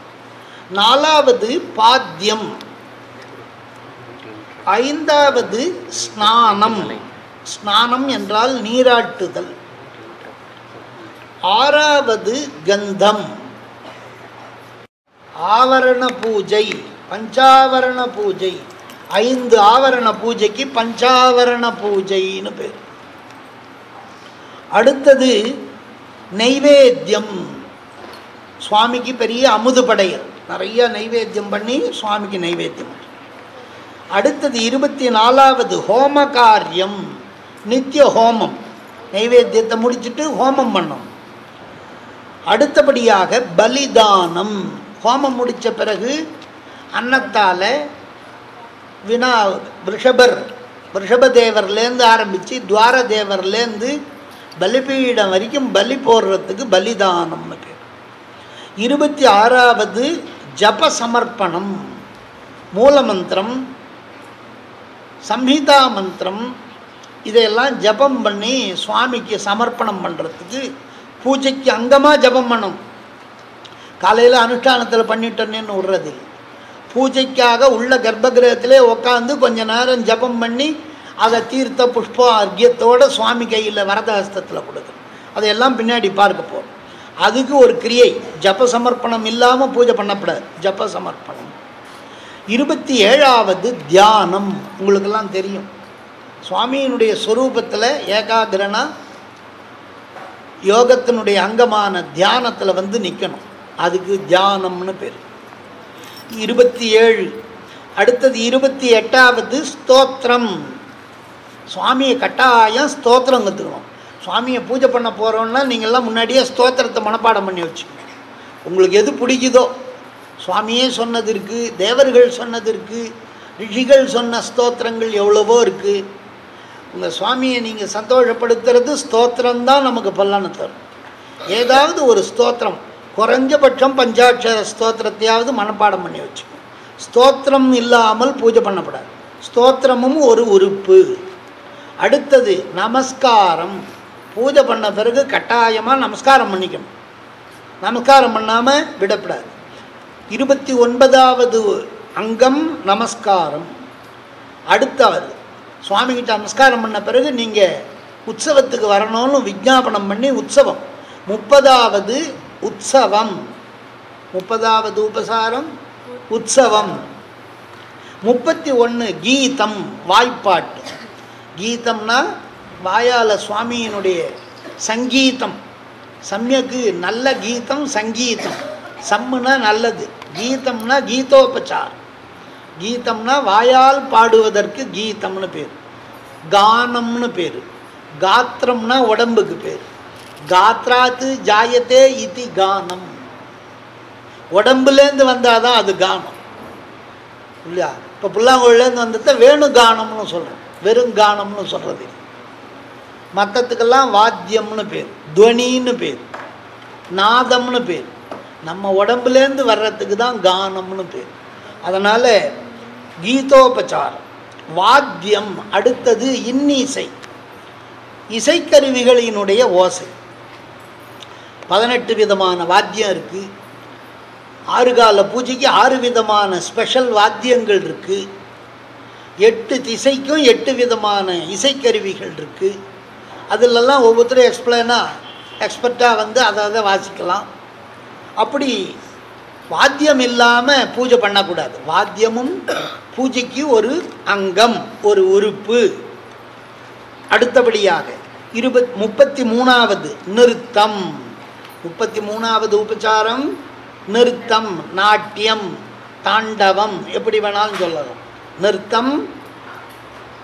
நாலாவது பாத்தியம் ஐந்தாவது ஸ்நானம். ஸ்நானம் என்றால் நீராட்டுதல். ஆறாவது கந்தம். ஆவரண பூஜை பஞ்சாவரண பூஜை. ஐந்து ஆவரண பூஜைக்கு பஞ்சாவரண பூஜைன்னு பேர். அடுத்தது நெய்வேத்தியம் சுவாமிக்கு பெரிய அமுது படையல். நிறைய நைவேத்தியம் பண்ணி சுவாமிக்கு நைவேத்தியம் அடுத்தது இருபத்தி நாலாவது ஹோம காரியம் நித்திய ஹோமம். நைவேத்தியத்தை முடிச்சுட்டு ஹோமம் பண்ணணும். அடுத்தபடியாக பலிதானம். ஹோமம் முடித்த பிறகு அன்னத்தால் வினா ரிஷபர் ரிஷபதேவர்லேருந்து ஆரம்பித்து துவார தேவர்லேருந்து பலிபீடம் வரைக்கும் பலி போடுறதுக்கு பலிதானம்னு பேர் இருபத்தி ஆறாவது ஜப சமர்ப்பணம். மூலமந்திரம் சம்ஹிதா மந்திரம். இதையெல்லாம் ஜபம் பண்ணி சுவாமிக்கு சமர்ப்பணம் பண்ணுறதுக்கு பூஜைக்கு அங்கமாக ஜபம் பண்ணணும் காலையில் அனுஷ்டானத்தில் பண்ணிட்டோன்னேன்னு விடுறது இல்லை. பூஜைக்காக உள்ள கர்ப்பகிரகத்திலே உட்காந்து கொஞ்ச நேரம் ஜபம் பண்ணி அதை தீர்த்த புஷ்பம் அர்க்கியத்தோடு சுவாமி கையில் வரதஹஸ்தத்தில் கொடுக்கணும். அதையெல்லாம் பின்னாடி பார்க்க போகிறோம் அதுக்கு ஒரு கிரியை ஜப சமர்ப்பணம் இல்லாமல் பூஜை பண்ணக்கூடாது ஜப சமர்ப்பணம். இருபத்தி ஏழாவது தியானம். உங்களுக்கெல்லாம் தெரியும். சுவாமியினுடைய ஸ்வரூபத்தில் ஏகாகிரனா யோகத்தினுடைய அங்கமான தியானத்தில் வந்து நிற்கணும் அதுக்கு தியானம்னு பேர். இருபத்தி ஏழு அடுத்தது இருபத்தி எட்டாவது ஸ்தோத்திரம். சுவாமியை கட்டாயம் ஸ்தோத்திரம் கற்றுக்கணும் சுவாமியை பூஜை பண்ண போகிறோன்னா நீங்கள்லாம் முன்னாடியே ஸ்தோத்திரத்தை மனப்பாடம் பண்ணி வச்சுக்கணும். உங்களுக்கு எது பிடிக்குதோ சுவாமியே சொன்னது இருக்குது தேவர்கள் சொன்னது இருக்குது ரிஷிகள் சொன்ன ஸ்தோத்திரங்கள் எவ்வளவோ இருக்குது உங்கள் சுவாமியை நீங்கள் சந்தோஷப்படுத்துறது ஸ்தோத்திரம்தான் நமக்கு பல்லான தரும். ஏதாவது ஒரு ஸ்தோத்திரம் குறைஞ்சபட்சம் பஞ்சாட்சர ஸ்தோத்திரத்தையாவது மனப்பாடம் பண்ணி வச்சுக்கணும். ஸ்தோத்திரம் இல்லாமல் பூஜை பண்ணப்படாது. ஸ்தோத்திரமும் ஒரு உறுப்பு. அடுத்தது நமஸ்காரம். பூஜை பண்ண பிறகு கட்டாயமாக நமஸ்காரம் பண்ணிக்கணும். நமஸ்காரம் பண்ணாமல் விடப்படாது. இருபத்தி ஒன்பதாவது அங்கம் நமஸ்காரம். அடுத்தாவது சுவாமிகிட்ட நமஸ்காரம் பண்ண பிறகு நீங்கள் உற்சவத்துக்கு வரணும்னு விஜாபனம் பண்ணி உற்சவம். முப்பதாவது உற்சவம். முப்பதாவது உபசாரம் உற்சவம். முப்பத்தி ஒன்று கீதம் வாய்ப்பாட்டு. கீதம்னா வாயால் சுவாமியினுடைய சங்கீதம். சமயக்கு நல்ல கீதம் சங்கீதம். சம்முனா நல்லது. கீதம்னா கீதோபச்சாரம். கீதம்னா வாயால் பாடுவதற்கு கீதம்னு பேர். கானம்னு பேர். காத்திரம்னா உடம்புக்கு பேர். காத்ராத்து ஜாயத்தே இதி கானம். உடம்புலேருந்து வந்தால் தான் அது கானம். இல்லையா? இப்போ புல்லாங்குழலேருந்து வந்ததை வேணு கானம்னு சொல்கிறோம் வெறும் கானம்னு சொல்கிறது மற்றத்துக்கெல்லாம் வாத்தியம்னு பேர். துவனின்னு பேர். நாதம்னு பேர். நம்ம உடம்புலேருந்து வர்றதுக்கு தான் கானம்னு பேர். அதனால் கீதோபச்சாரம் வாத்தியம் அடுத்தது இன்னிசை. இசைக்கருவிகளினுடைய ஓசை. பதினெட்டு விதமான வாத்தியம் இருக்குது ஆறு கால பூஜைக்கு ஆறு விதமான ஸ்பெஷல் வாத்தியங்கள் இருக்குது எட்டு திசைக்கும் எட்டு விதமான இசைக்கருவிகள் இருக்குது அதிலெல்லாம் ஒவ்வொருத்தரும் எக்ஸ்பிளைனாக எக்ஸ்பர்ட்டாக வந்து அதை அதை வாசிக்கலாம். அப்படி வாத்தியம் இல்லாமல் பூஜை பண்ணக்கூடாது. வாத்தியமும் பூஜைக்கு ஒரு அங்கம் ஒரு உறுப்பு. அடுத்தபடியாக இருபத் முப்பத்தி மூணாவது நிறுத்தம். முப்பத்தி மூணாவது உபச்சாரம் நிறுத்தம் நாட்டியம் தாண்டவம். எப்படி வேணாலும் சொல்லலாம். நிறுத்தம்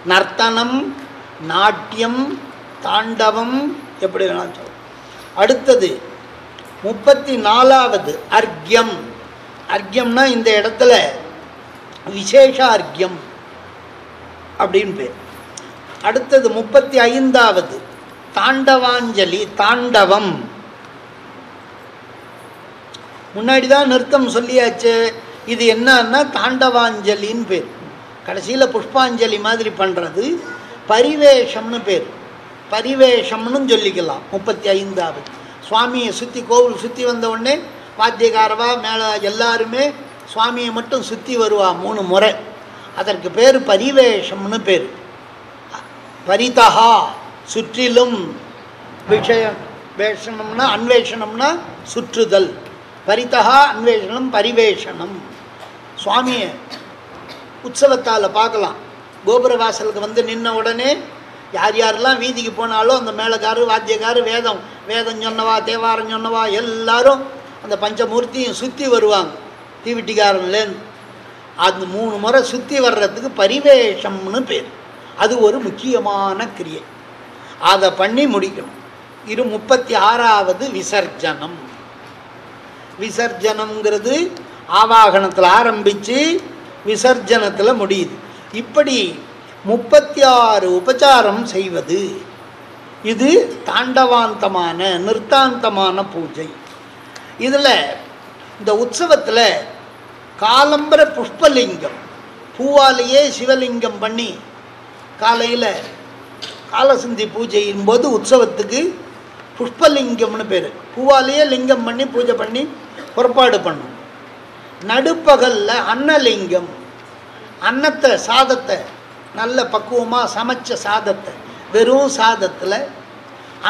நர்த்தனம் நாட்டியம் தாண்டவம். எப்படி வேணாலும் சொல்லலாம். அடுத்தது முப்பத்தி நாலாவது அர்க்யம் அர்க்யம்னா இந்த இடத்துல விசேஷ அர்க்யம் அப்படின்னு பேர். அடுத்தது முப்பத்தி ஐந்தாவது தாண்டவாஞ்சலி தாண்டவம். முன்னாடி தான் நிறுத்தம் சொல்லியாச்சு. இது என்னன்னா தாண்டவாஞ்சலின்னு பேர். கடைசியில் புஷ்பாஞ்சலி மாதிரி பண்ணுறது பரிவேஷம்னு பேர். பரிவேஷம்னு சொல்லிக்கலாம் முப்பத்தி ஐந்தாவது சுவாமியை சுற்றி கோவில் சுற்றி வந்த உடனே வாத்தியக்காரவா மேலே எல்லாருமே சுவாமியை மட்டும் சுற்றி வருவா மூணு முறை. அதற்கு பேர் பரிவேஷம்னு பேர். பரிதஹா சுற்றிலும் விஷயம் வேஷணம்னா அன்வேஷணம்னா சுற்றுதல். பரிதகா அன்வேஷனம் பரிவேஷனம் சுவாமியை உற்சவத்தால் பார்க்கலாம். கோபுர வாசலுக்கு வந்து நின்ன உடனே யார் யாரெல்லாம் வீதிக்கு போனாலும் அந்த மேலக்காரு வாத்தியக்காரு வேதம் வேதம் சொன்னவா தேவாரம் சொன்னவா எல்லாரும் அந்த பஞ்சமூர்த்தியும் சுற்றி வருவாங்க. தீவிட்டிக்காரன்லேருந்து அந்த மூணு முறை சுற்றி வர்றதுக்கு பரிவேஷம்னு பேர். அது ஒரு முக்கியமான கிரியை. அதை பண்ணி முடிக்கணும். இரு முப்பத்தி ஆறாவது விசர்ஜனம். விசர்ஜனம்ங்கிறது ஆவாகனத்தில் ஆரம்பித்து விசர்ஜனத்தில் முடியுது. இப்படி முப்பத்தி ஆறு உபச்சாரம் செய்வது. இது தாண்டவாந்தமான நிறுத்தாந்தமான பூஜை. இதில் இந்த உற்சவத்தில் காலம்பர புஷ்பலிங்கம் பூவாலேயே சிவலிங்கம் பண்ணி காலையில் காலசந்தி பூஜையின் போது உற்சவத்துக்கு புஷ்பலிங்கம்னு பேர். பூவாலேயே லிங்கம் பண்ணி பூஜை பண்ணி புறப்பாடு பண்ணும். நடுப்பகலில் அன்னலிங்கம் அன்னத்தை சாதத்தை நல்ல பக்குவமாக சமைச்ச சாதத்தை வெறும் சாதத்தில்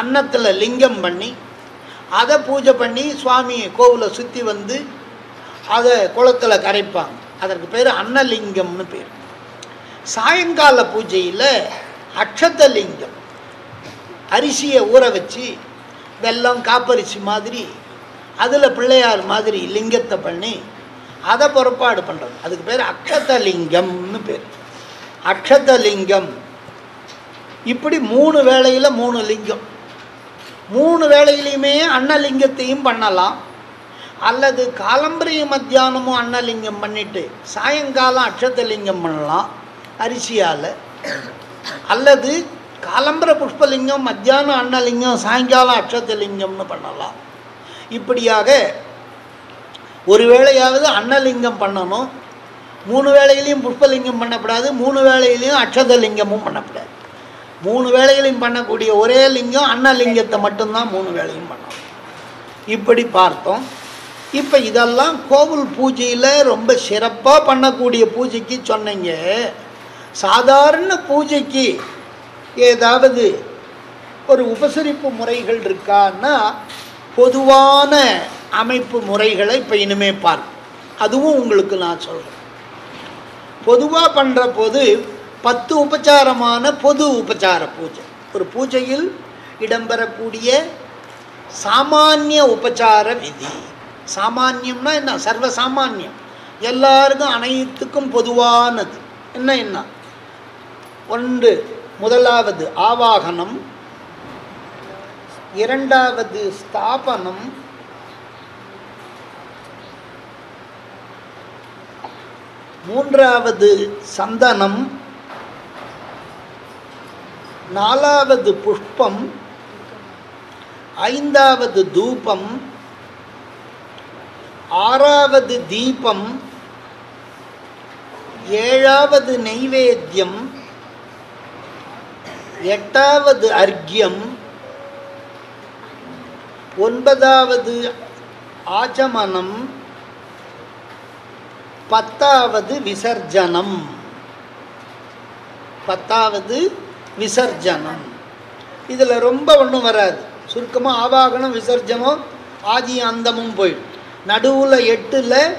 அன்னத்தில் லிங்கம் பண்ணி அதை பூஜை பண்ணி சுவாமி கோவிலை சுற்றி வந்து அதை குளத்தில் கரைப்பாங்க. அதற்கு பேர் அன்னலிங்கம்னு பேர். சாயங்கால பூஜையில் அக்ஷத்தலிங்கம் அரிசியை ஊற வச்சு வெல்லம் காப்பரிசி மாதிரி அதில் பிள்ளையார் மாதிரி லிங்கத்தை பண்ணி அதை புறப்பாடு பண்ணுறது அதுக்கு பேர் அக்ஷதலிங்கம்னு பேர். அக்ஷதலிங்கம். இப்படி மூணு வேளையில் மூணு லிங்கம். மூணு வேளையிலையுமே அன்னலிங்கத்தையும் பண்ணலாம். அல்லது காலம்பரிய மத்தியானமும் அன்னலிங்கம் பண்ணிட்டு சாயங்காலம் அக்ஷதலிங்கம் பண்ணலாம் அரிசியால். அல்லது காலம்பர புஷ்பலிங்கம் மத்தியானம் அன்னலிங்கம் சாயங்காலம் அக்ஷதலிங்கம்னு பண்ணலாம். இப்படியாக ஒரு வேளையாவது அன்னலிங்கம் பண்ணணும். மூணு வேளையிலையும் புஷ்பலிங்கம் பண்ணக்கூடாது மூணு வேளையிலையும் அக்ஷதலிங்கமும் பண்ணக்கூடாது. மூணு வேளையிலையும் பண்ணக்கூடிய ஒரே லிங்கம் அன்னலிங்கத்தை மட்டும்தான் மூணு வேளையும் பண்ணணும். இப்படி பார்த்தோம். இப்போ இதெல்லாம் கோவில் பூஜையில் ரொம்ப சிறப்பாக பண்ணக்கூடிய பூஜைக்கு சொன்னீங்க. சாதாரண பூஜைக்கு ஏதாவது ஒரு உபசரிப்பு முறைகள் இருக்கான்னா பொதுவான அமைப்பு முறைகளை இப்போ இனிமே பார். அதுவும் உங்களுக்கு நான் சொல்கிறேன் பொதுவாக பண்ணுற போது பத்து உபச்சாரமான பொது உபச்சார பூஜை. ஒரு பூஜையில் இடம்பெறக்கூடிய சாமானிய உபச்சார விதி. சாமானியம்னா என்ன? சர்வ சாமானியம் எல்லாருக்கும் அனைத்துக்கும் பொதுவானது. என்ன என்ன? ஒன்று முதலாவது ஆவாகனம். இரண்டாவது ஸ்தாபனம் மூன்றாவது சந்தனம் நாலாவது புஷ்பம் ஐந்தாவது தூபம் ஆறாவது தீபம் ஏழாவது நைவேத்தியம் எட்டாவது அர்க்யம் ஒன்பதாவது ஆச்சமனம் பத்தாவது விசர்ஜனம். பத்தாவது விசர்ஜனம். இதில் ரொம்ப ஒன்றும் வராது. சுருக்கமாக ஆவாகனம் விசர்ஜனம் ஆதி அந்தமும் போயிடும். நடுவில் எட்டில்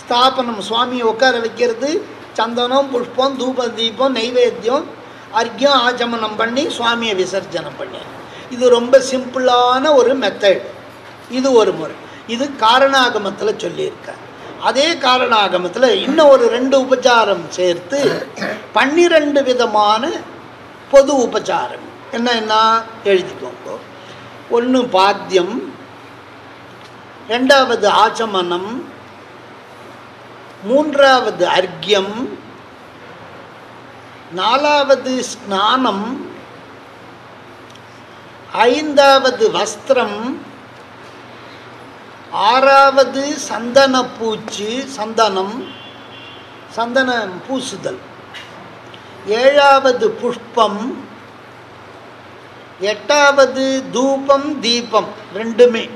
ஸ்தாபனம் சுவாமியை உட்கார வைக்கிறது சந்தனம் புஷ்பம் தூப தீபம் நைவேத்தியம் அர்க்கியம் ஆச்சமனம் பண்ணி சுவாமியை விசர்ஜனம் பண்ணி இது ரொம்ப சிம்பிளான ஒரு மெத்தட் இது ஒரு முறை. இது காரணாகமத்தில் சொல்லியிருக்கார் அதே காரணாகமத்தில் இன்னும் ஒரு ரெண்டு உபச்சாரம் சேர்த்து பன்னிரெண்டு விதமான பொது உபச்சாரம். என்ன என்ன? எழுதிக்கோங்க. ஒன்று பாத்தியம் ரெண்டாவது ஆச்சமனம் மூன்றாவது அர்க்யம் நாலாவது ஸ்நானம் ஐந்தாவது வஸ்திரம் ஆறாவது சந்தன பூச்சு சந்தனம் சந்தனம் பூசுதல். ஏழாவது புஷ்பம் எட்டாவது தூபம் தீபம் ரெண்டுமே.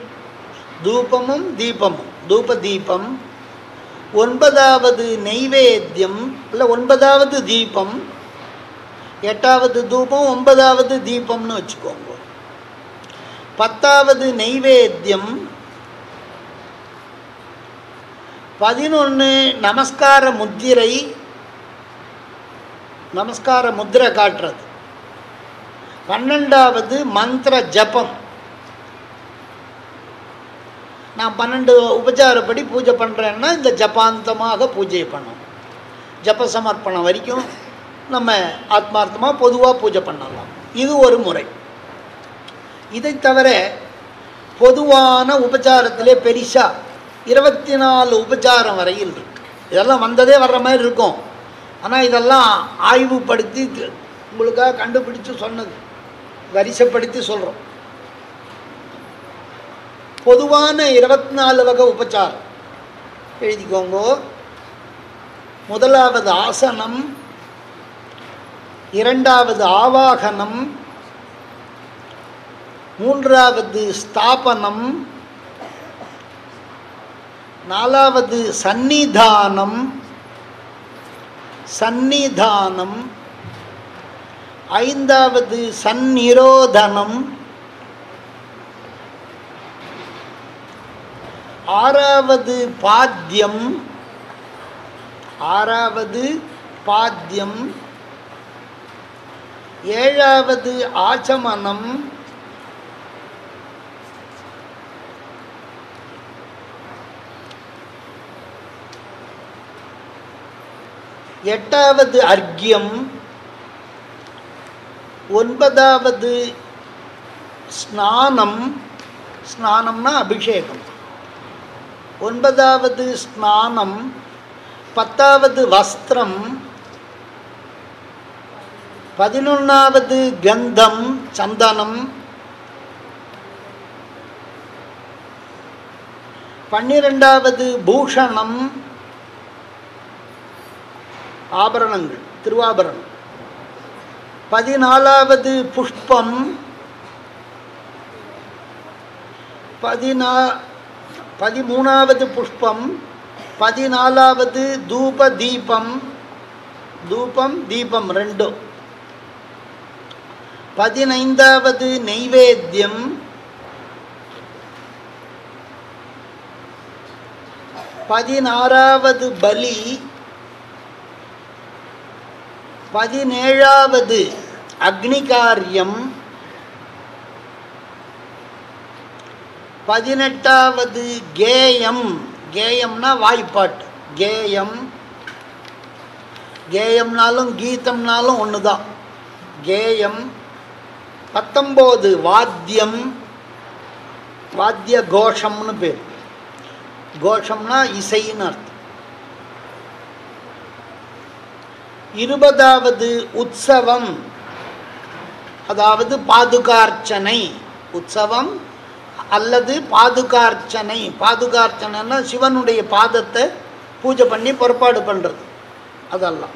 தூபமும் தீபமும் தூப தீபம். ஒன்பதாவது நெய்வேத்தியம் இல்லை ஒன்பதாவது தீபம். எட்டாவது தூபம் ஒன்பதாவது தீபம்னு வச்சுக்கோங்க. பத்தாவது நெய்வேத்தியம் பதினொன்று நமஸ்கார முத்திரை. நமஸ்கார முத்திரை காட்டுறது. பன்னெண்டாவது மந்திர ஜபம். நான் பன்னெண்டு உபச்சாரப்படி பூஜை பண்ணுறேன்னா இந்த ஜபாந்தமாக பூஜை பண்ணணும். ஜப சமர்ப்பணம் வரைக்கும் நம்ம ஆத்மார்த்தமாக பொதுவாக பூஜை பண்ணலாம். இது ஒரு முறை. இதை தவிர பொதுவான உபச்சாரத்திலே பெரிசா இருபத்தி நாலு உபச்சாரம் வரையில் இருக்கு. இதெல்லாம் வந்ததே வர்ற மாதிரி இருக்கும். ஆனால் இதெல்லாம் ஆய்வுப்படுத்தி உங்களுக்காக கண்டுபிடிச்சு சொன்னது. வரிசைப்படுத்தி சொல்கிறோம் பொதுவான இருபத்தி நாலு வகை உபச்சாரம். எழுதிக்கோங்க. முதலாவது ஆசனம் இரண்டாவது ஆவாகனம் மூன்றாவது ஸ்தாபனம் நாலாவது சந்நிதானம் சந்நிதானம் ஐந்தாவது சந்நிரோதனம் ஆறாவது பாத்தியம் ஆறாவது பாத்தியம் ஏழாவது ஆச்சமனம் எட்டாவது அர்க்கியம் ஒன்பதாவது ஸ்நானம். ஸ்நானம்னா அபிஷேகம். ஒன்பதாவது ஸ்நானம் பத்தாவது வஸ்திரம் பதினொன்றாவது கந்தம் சந்தனம் பன்னிரெண்டாவது பூஷணம் ஆபரணங்கள் திருவாபரணம். பதினாலாவது புஷ்பம். பதினா பதிமூணாவது புஷ்பம். பதினாலாவது தூப தீபம் தூபம் தீபம் ரெண்டும் பதினைந்தாவது நெய்வேத்தியம் பதினாறாவது பலி. பதினேழாவது அக்னிகாரியம். பதினெட்டாவது கேயம். கேயம்னா வாய்ப்பாட்டு. கேயம். கேயம்னாலும் கீதம்னாலும் ஒன்று தான் கேயம். பத்தொம்போது வாத்தியம். வாத்திய கோஷம்னு பேர். கோஷம்னா இசைன்னு அர்த்தம். இருபதாவது உற்சவம் அதாவது பாதுகார்ச்சனை உற்சவம் அல்லது பாதுகார்ச்சனை. பாதுகார்ச்சனைன்னா சிவனுடைய பாதத்தை பூஜை பண்ணி புறப்பாடு பண்ணுறது அதெல்லாம்.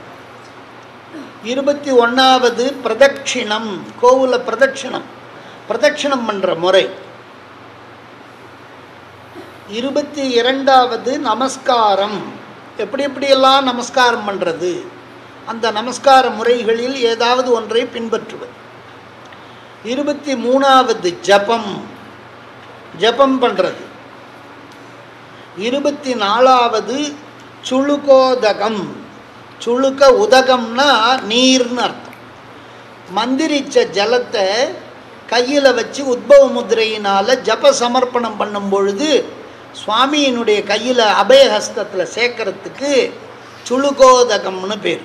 இருபத்தி ஒன்றாவது பிரதட்சிணம் கோவில பிரதட்சிணம். பிரதட்சிணம் பண்ணுற முறை. இருபத்தி இரண்டாவது நமஸ்காரம். எப்படி எப்படியெல்லாம் நமஸ்காரம் பண்ணுறது அந்த நமஸ்கார முறைகளில் ஏதாவது ஒன்றை பின்பற்றுவது இருபத்தி மூணாவது ஜபம். ஜபம் பண்ணுறது இருபத்தி நாலாவது சுழுகோதகம் சுழுக்க உதகம்னா நீர்னு அர்த்தம். மந்திரிச்ச ஜலத்தை கையில் வச்சு உத்பவ முதிரையினால் ஜப சமர்ப்பணம் பண்ணும் பொழுது சுவாமியினுடைய கையில் அபயஹஸ்தத்தில் சேர்க்கறதுக்கு சுழுகோதகம்னு பேர்.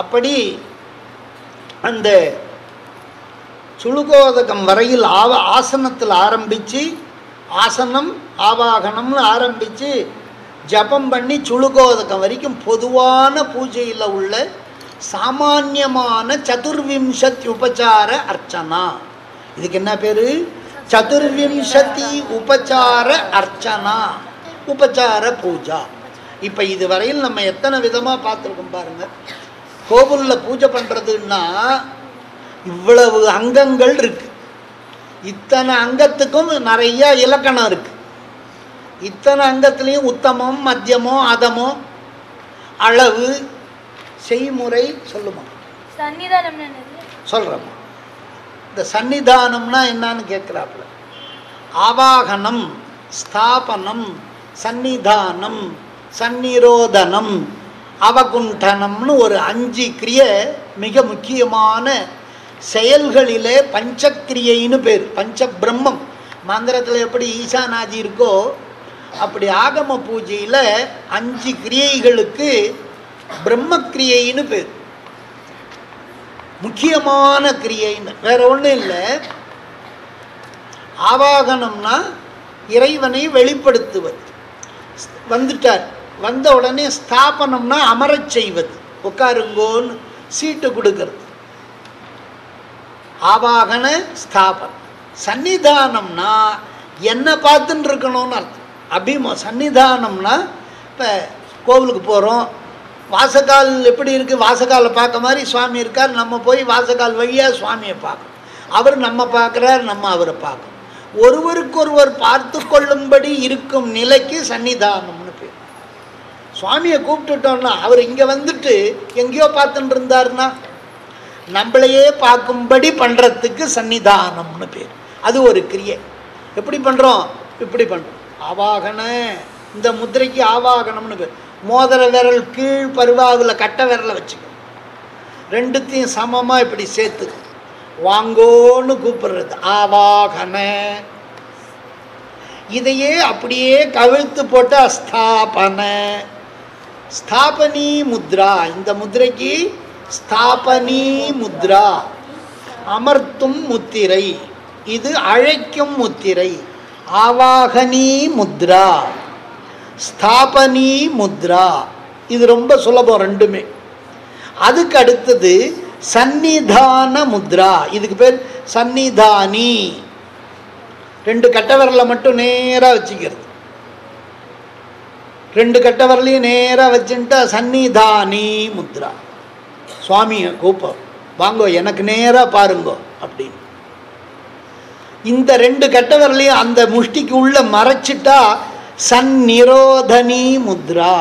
அப்படி அந்த சுழுகோதகம் வரையில் ஆவ ஆசனத்தில் ஆரம்பித்து ஆசனம் ஆவாகனம்னு ஆரம்பித்து ஜபம் பண்ணி சுழுகோதகம் வரைக்கும் பொதுவான பூஜையில் உள்ள சாமான்யமான சதுர்விம்சத்தி உபச்சார அர்ச்சனா. இதுக்கு என்ன பேர்? சதுர்விம்சதி உபச்சார அர்ச்சனா. உபச்சார பூஜா. இப்போ இது வரையில் நம்ம எத்தனை விதமாக பார்த்துருக்கோம் பாருங்கள் கோவிலில் பூஜை பண்ணுறதுன்னா இவ்வளவு அங்கங்கள் இருக்கு. இத்தனை அங்கத்துக்கும் நிறைய இலக்கணம் இருக்கு. இத்தனை அங்கத்துலேயும் உத்தமம் மத்தியமோ அதமோ அளவு செய்முறை சொல்லுமா? சன்னிதானம் இந்த சன்னிதானம்னா என்னன்னு கேட்குறாப்புல ஆவாகனம் ஸ்தாபனம் சன்னிதானம் சந்நிரோதனம் அவகுண்டனம்னு ஒரு அஞ்சு கிரியை மிக முக்கியமான செயல்களிலே பஞ்சக்கிரியைன்னு பேர் பஞ்ச பிரம்மம் மந்திரத்தில் எப்படி ஈசானாஜி இருக்கோ அப்படி ஆகம பூஜையில் அஞ்சு கிரியைகளுக்கு பிரம்ம கிரியைன்னு பேர். முக்கியமான கிரியைன்னு வேற ஒன்றும் இல்லை. ஆவாகனம்னா இறைவனை வெளிப்படுத்துவது. வந்துட்டார். வந்த உடனே ஸ்தாபனம்னா அமரச் செய்வது. உட்காருங்கோன்னு சீட்டு கொடுக்கறது. ஆவாகன ஸ்தாபனம். சன்னிதானம்னா என்ன பார்த்துன்னு இருக்கணும்னு அர்த்தம். அபிமோ சன்னிதானம்னா இப்போ கோவிலுக்கு போகிறோம் வாசக்கால் எப்படி இருக்குது வாசக்காலை பார்க்க மாதிரி சுவாமி இருக்கார். நம்ம போய் வாசக்கால் வழியாக சுவாமியை பார்க்கணும். அவர் நம்ம பார்க்குறார் நம்ம அவரை பார்க்கணும். ஒருவருக்கொருவர் பார்த்து கொள்ளும்படி இருக்கும் நிலைக்கு சன்னிதானம்னு சுவாமியை கூப்பிட்டுட்டோம்னா அவர் இங்கே வந்துட்டு எங்கேயோ பார்த்துட்டு இருந்தாருன்னா நம்மளையே பார்க்கும்படி பண்ணுறதுக்கு சன்னிதானம்னு பேர். அது ஒரு கிரியை. எப்படி பண்ணுறோம் இப்படி பண்ணுறோம் ஆவாகன இந்த முத்திரைக்கு ஆவாகனம்னு பேர். மோதிர விரல் கீழ் பருவாவில் கட்டை விரலை வச்சுக்கணும். ரெண்டுத்தையும் சமமாக இப்படி சேர்த்துக்கோ வாங்கோன்னு கூப்பிடுறது. ஆவாகன. இதையே அப்படியே கவிழ்த்து போட்டு அஸ்தாபனை. ஸ்தாபனி முத்ரா. இந்த முத்ரைக்கு ஸ்தாபனி முத்ரா. அமர்த்தும் முத்திரை. இது அழைக்கும் முத்திரை. ஆவாகனி முத்ரா. ஸ்தாபனி முத்ரா. இது ரொம்ப சுலபம் ரெண்டுமே. அதுக்கு அடுத்தது சந்நிதான முத்ரா. இதுக்கு பேர் சந்நிதானி. ரெண்டு கட்டவரலை மட்டும் நேராக வச்சுக்கிறது. ரெண்டு கட்ட வரலையும் நேராக வச்சுட்டா சன்னிதானி முத்ரா. சுவாமியை கூப்பம் வாங்கோ எனக்கு நேராக பாருங்கோ அப்படின்னு. இந்த ரெண்டு கட்டவரலையும் அந்த முஷ்டிக்கு உள்ள மறைச்சிட்டா சந்நிரோதனி முத்ரா.